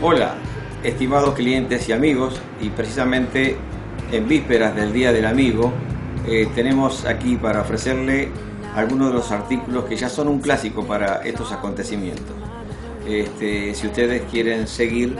Hola, estimados clientes y amigos, y precisamente en vísperas del Día del Amigo, eh, tenemos aquí para ofrecerle algunos de los artículos que ya son un clásico para estos acontecimientos. Este, si ustedes quieren seguir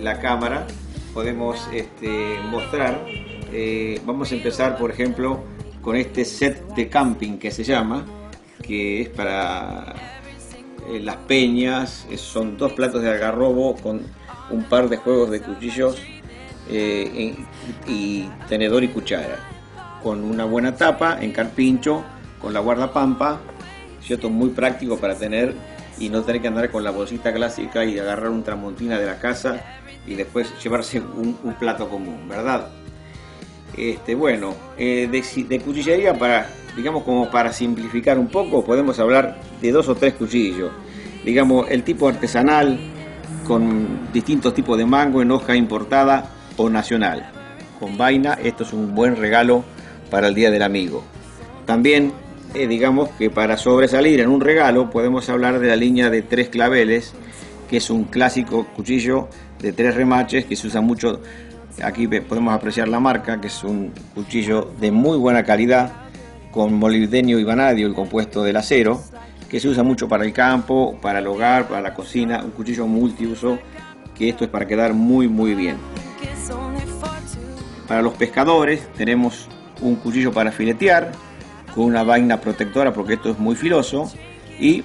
la cámara, podemos este, mostrar. Eh, vamos a empezar, por ejemplo, con este set de camping que se llama, que es para eh, las peñas, son dos platos de algarrobo con un par de juegos de cuchillos eh, y tenedor y cuchara, con una buena tapa en carpincho, con la guardapampa, ¿cierto? muy práctico para tener y no tener que andar con la bolsita clásica y agarrar un tramontina de la casa y después llevarse un, plato común, ¿verdad? Este, bueno, eh, de, cuchillería para digamos como para simplificar un poco, podemos hablar de dos o tres cuchillos. Digamos, el tipo artesanal con distintos tipos de mango en hoja importada o nacional. Con vaina, esto es un buen regalo para el Día del Amigo. También, eh, digamos que para sobresalir en un regalo, podemos hablar de la línea de tres claveles, que es un clásico cuchillo de tres remaches que se usa mucho. Aquí podemos apreciar la marca, que es un cuchillo de muy buena calidad con molibdenio y vanadio, el compuesto del acero, que se usa mucho para el campo, para el hogar, para la cocina, un cuchillo multiuso, que esto es para quedar muy muy bien. Para los pescadores tenemos un cuchillo para filetear, con una vaina protectora porque esto es muy filoso, y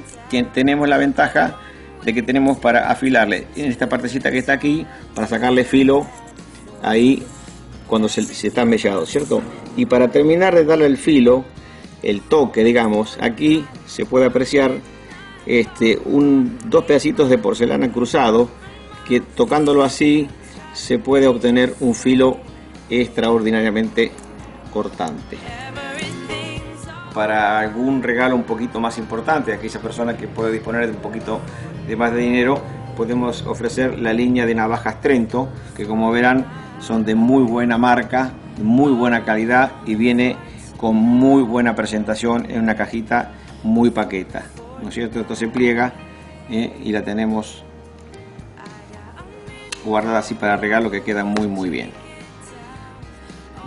tenemos la ventaja de que tenemos para afilarle en esta partecita que está aquí, para sacarle filo ahí cuando se, se está mellado, ¿cierto? Y para terminar de darle el filo, el toque, digamos, aquí se puede apreciar este, un, dos pedacitos de porcelana cruzado que tocándolo así se puede obtener un filo extraordinariamente cortante. Para algún regalo un poquito más importante, aquella persona que puede disponer de un poquito de más de dinero, podemos ofrecer la línea de navajas Trento, que como verán son de muy buena marca, muy buena calidad y viene con muy buena presentación en una cajita muy paqueta. ¿No es cierto? Esto se pliega eh, y la tenemos guardada así para regalo que queda muy muy bien.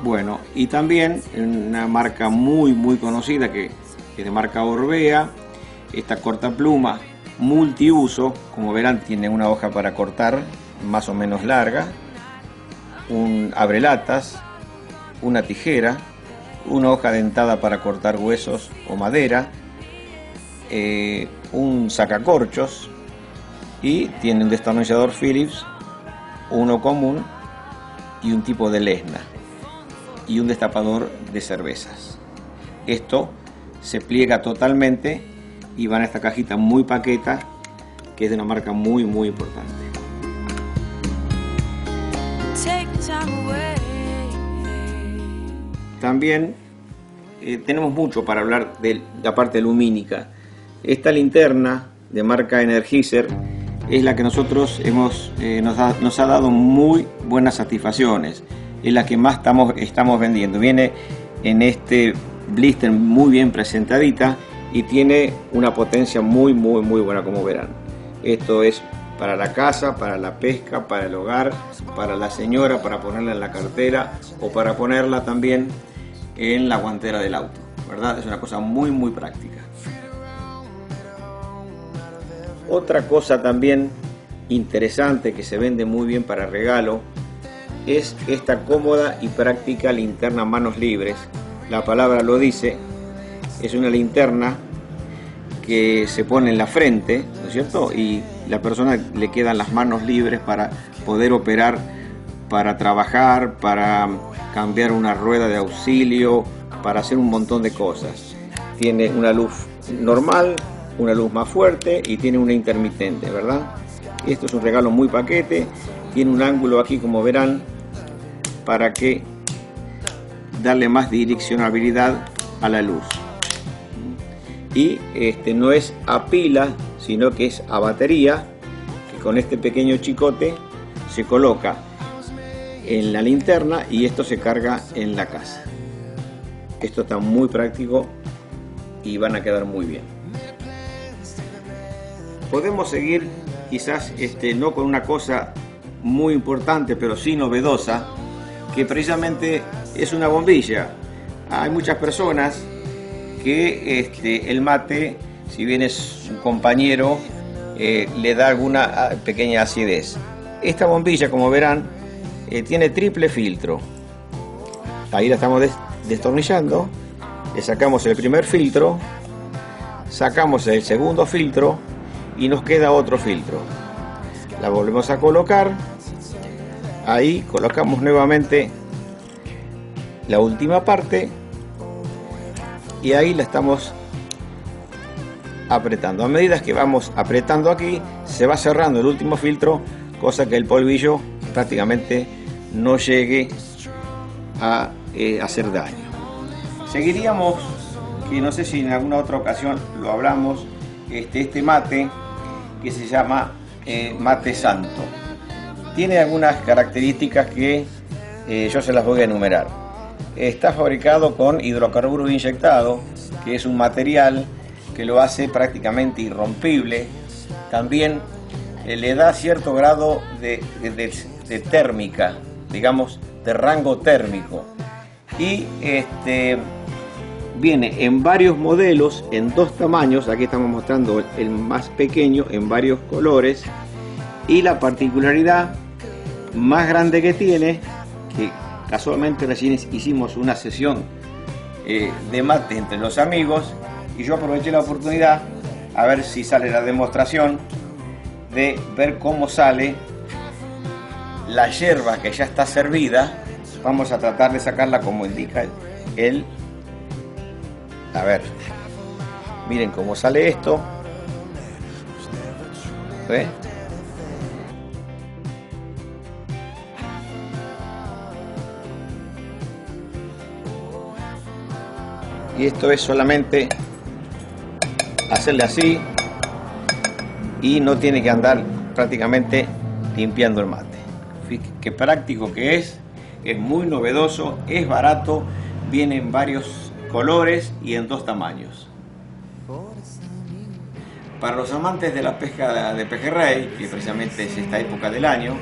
Bueno, y también una marca muy muy conocida que es de marca Orbea, esta corta pluma multiuso, como verán tiene una hoja para cortar más o menos larga, un abrelatas, una tijera, una hoja dentada para cortar huesos o madera, eh, un sacacorchos y tiene un destornillador Phillips, uno común y un tipo de lesna y un destapador de cervezas. Esto se pliega totalmente y va en esta cajita muy paqueta que es de una marca muy muy importante. También eh, tenemos mucho para hablar de la parte lumínica. Esta linterna de marca Energizer es la que nosotros hemos, eh, nos, ha, dado muy buenas satisfacciones. Es la que más estamos, estamos vendiendo. Viene en este blister muy bien presentadita y tiene una potencia muy, muy, muy buena, como verán. Esto es para la casa, para la pesca, para el hogar, para la señora, para ponerla en la cartera o para ponerla también en la guantera del auto, ¿verdad? Es una cosa muy, muy práctica. Otra cosa también interesante que se vende muy bien para regalo es esta cómoda y práctica linterna manos libres. La palabra lo dice, es una linterna que se pone en la frente, ¿no es cierto? Y la persona le quedan las manos libres para poder operar, para trabajar, para cambiar una rueda de auxilio, para hacer un montón de cosas. Tiene una luz normal, una luz más fuerte y tiene una intermitente, ¿verdad? Esto es un regalo muy paquete, tiene un ángulo aquí como verán para que darle más direccionabilidad a la luz. Y este no es a pila, sino que es a batería, que con este pequeño chicote se coloca en la linterna y esto se carga en la casa. Esto está muy práctico y van a quedar muy bien. Podemos seguir quizás este, no con una cosa muy importante, pero sí novedosa, que precisamente es una bombilla. Hay muchas personas que este, el mate, si bien es un compañero, eh, le da alguna ah, pequeña acidez. Esta bombilla, como verán, eh, tiene triple filtro. Ahí la estamos destornillando. Le sacamos el primer filtro, sacamos el segundo filtro y nos queda otro filtro. La volvemos a colocar. Ahí colocamos nuevamente la última parte y ahí la estamos apretando. A medida que vamos apretando aquí, se va cerrando el último filtro, cosa que el polvillo prácticamente no llegue a eh, hacer daño. Seguiríamos, que no sé si en alguna otra ocasión lo hablamos, este, este mate que se llama eh, mate santo. Tiene algunas características que eh, yo se las voy a enumerar. Está fabricado con hidrocarburo inyectado, que es un material lo hace prácticamente irrompible. También eh, le da cierto grado de, térmica, digamos, de rango térmico. Y este, viene en varios modelos, en dos tamaños. Aquí estamos mostrando el más pequeño en varios colores. Y la particularidad más grande que tiene, que casualmente recién hicimos una sesión eh, de mate entre los amigos, y yo aproveché la oportunidad a ver si sale la demostración de ver cómo sale la hierba que ya está servida vamos a tratar de sacarla como indica el a ver miren cómo sale esto ¿Ve? y esto es solamente hacerle así y no tiene que andar prácticamente limpiando el mate. Qué práctico que es, es muy novedoso, es barato, viene en varios colores y en dos tamaños. Para los amantes de la pesca de pejerrey, que precisamente es esta época del año,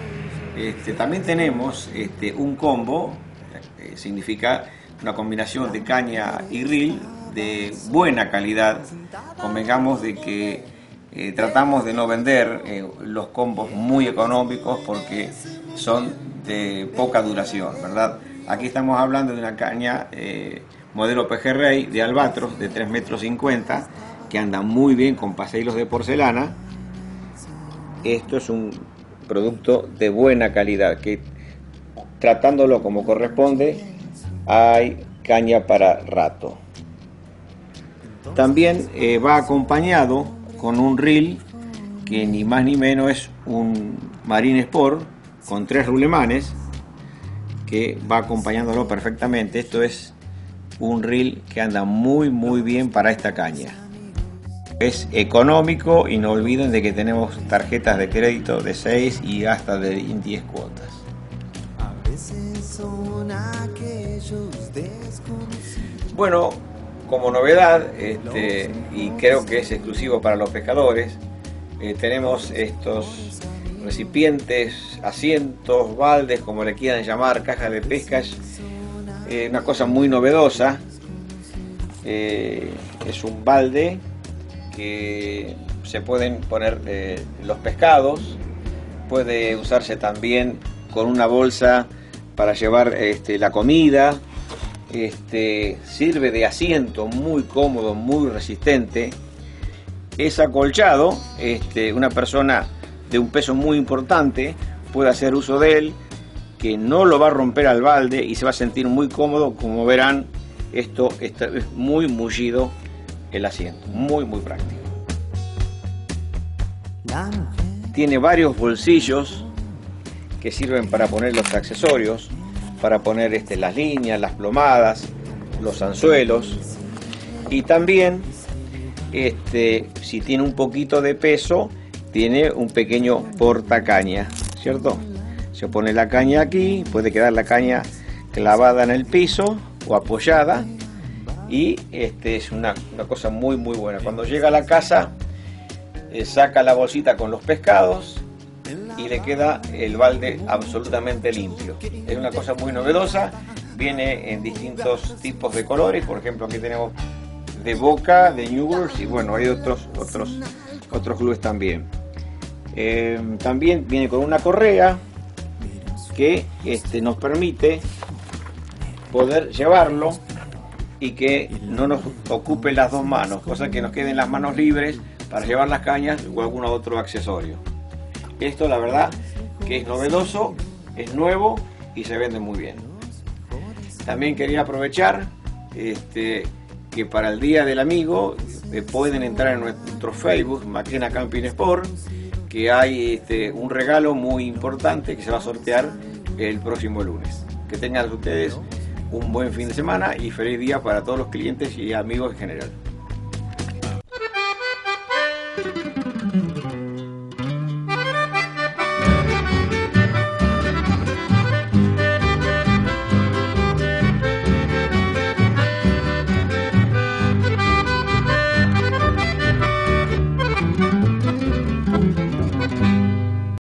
este, también tenemos este, un combo, eh, significa una combinación de caña y reel de buena calidad. Convengamos de que eh, tratamos de no vender eh, los combos muy económicos porque son de poca duración, ¿verdad? Aquí estamos hablando de una caña eh, modelo pejerrey de albatros de 3 metros 50 que anda muy bien con paseilos de porcelana. Esto es un producto de buena calidad que tratándolo como corresponde hay caña para rato. También eh, va acompañado con un reel que ni más ni menos es un Marine Sport con tres rulemanes que va acompañándolo perfectamente. Esto es un reel que anda muy muy bien para esta caña. Es económico y no olviden de que tenemos tarjetas de crédito de 6 y hasta de 10 cuotas. Bueno, como novedad, este, y creo que es exclusivo para los pescadores, eh, tenemos estos recipientes, asientos, baldes, como le quieran llamar, cajas de pescas, eh, una cosa muy novedosa. Eh, es un balde que se pueden poner los pescados, puede usarse también con una bolsa para llevar este, la comida, este, sirve de asiento muy cómodo, muy resistente, es acolchado, este, una persona de un peso muy importante puede hacer uso de él, que no lo va a romper al balde y se va a sentir muy cómodo, como verán, esto, esto es muy mullido el asiento, muy muy práctico. Tiene varios bolsillos que sirven para poner los accesorios, para poner este, las líneas, las plomadas, los anzuelos. Y también, este, si tiene un poquito de peso, tiene un pequeño portacaña, ¿cierto? Se pone la caña aquí, puede quedar la caña clavada en el piso o apoyada y este es una, cosa muy muy buena. Cuando llega a la casa eh, saca la bolsita con los pescados y le queda el balde absolutamente limpio. Es una cosa muy novedosa, viene en distintos tipos de colores, por ejemplo aquí tenemos de Boca, de Newell's y bueno, hay otros, otros, otros clubes también. Eh, también viene con una correa que este, nos permite poder llevarlo y que no nos ocupe las dos manos, cosa que nos queden las manos libres para llevar las cañas o algún otro accesorio. Esto la verdad que es novedoso, es nuevo y se vende muy bien. También quería aprovechar este, que para el Día del Amigo eh, pueden entrar en nuestro Facebook, Maquena Camping Sport, que hay este, un regalo muy importante que se va a sortear el próximo lunes. Que tengan ustedes un buen fin de semana y feliz día para todos los clientes y amigos en general.